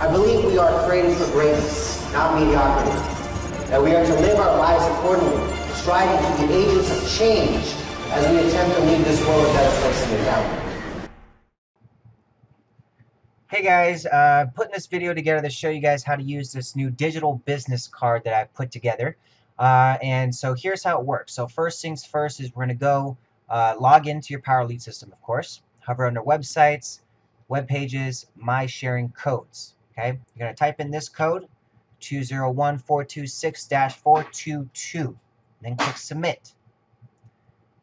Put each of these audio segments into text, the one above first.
I believe we are created for greatness, not mediocrity. That we are to live our lives accordingly, striving to be agents of change as we attempt to leave this world a better place than we found. Hey guys, uh, putting this video together to show you guys how to use this new digital business card that I've put together. Uh, and so here's how it works. So first things first is we're going to go uh, log into your Power Lead system, of course. Hover under websites, web pages, my sharing codes. Okay, you're going to type in this code 201426-422. Then click submit.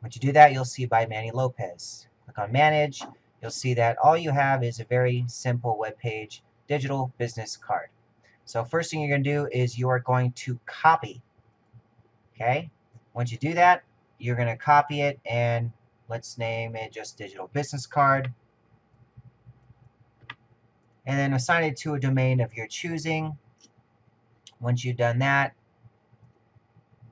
Once you do that, you'll see by Manny Lopez. Click on manage. You'll see that all you have is a very simple web page digital business card. So first thing you're going to do is you are going to copy Okay? Once you do that, you're going to copy it and let's name it just digital business card. And then assign it to a domain of your choosing. Once you've done that,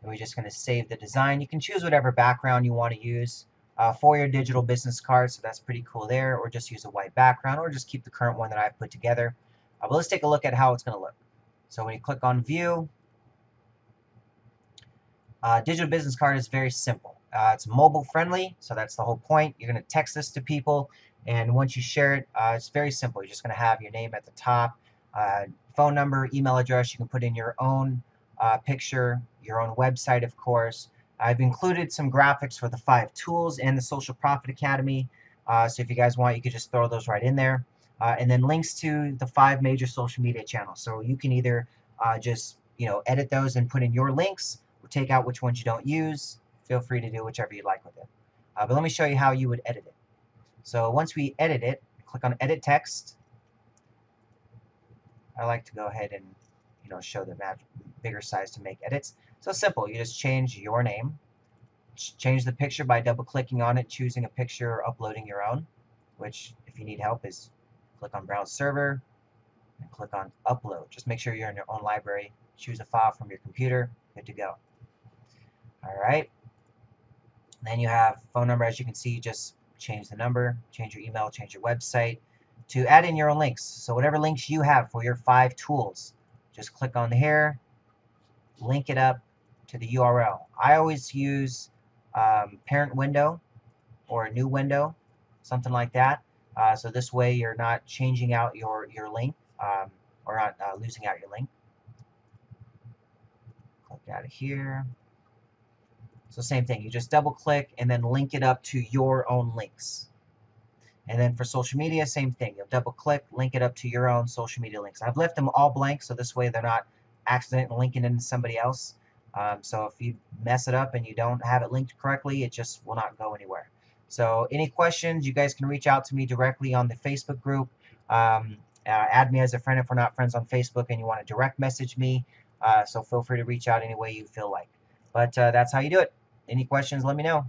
we're just going to save the design. You can choose whatever background you want to use uh, for your digital business card, so that's pretty cool there, or just use a white background, or just keep the current one that I've put together. Uh, but let's take a look at how it's going to look. So when you click on View, uh, digital business card is very simple. Uh, it's mobile friendly, so that's the whole point. You're going to text this to people, and once you share it, uh, it's very simple. You're just going to have your name at the top, uh, phone number, email address. You can put in your own uh, picture, your own website, of course. I've included some graphics for the five tools and the Social Profit Academy. Uh, so if you guys want, you could just throw those right in there. and then links to the five major social media channels. So you can either just you know edit those and put in your links, take out which ones you don't use. Feel free to do whichever you like with it. Uh, but let me show you how you would edit it. So once we edit it, click on Edit Text. I like to go ahead and you know show the bigger size to make edits. So simple. You just change your name. Change the picture by double-clicking on it, choosing a picture, or uploading your own. Which, if you need help, is click on Browse Server and click on Upload. Just make sure you're in your own library. Choose a file from your computer. Good to go. Alright. Then you have phone number. As you can see, just change the number, change your email, change your website. To add in your own links, so whatever links you have for your five tools, just click on here, link it up to the URL. I always use um, parent window or a new window, something like that. Uh, so this way you're not changing out your, your link um, or not uh, losing out your link. Click out of here. So same thing, you just double click and then link it up to your own links. And then for social media, same thing. You'll double click, link it up to your own social media links. I've left them all blank so this way they're not accidentally linking into somebody else. Um, so if you mess it up and you don't have it linked correctly, it just will not go anywhere. So any questions, you guys can reach out to me directly on the Facebook group. Um, uh, add me as a friend if we're not friends on Facebook and you want to direct message me. Uh, so feel free to reach out any way you feel like. But uh, that's how you do it. Any questions, let me know.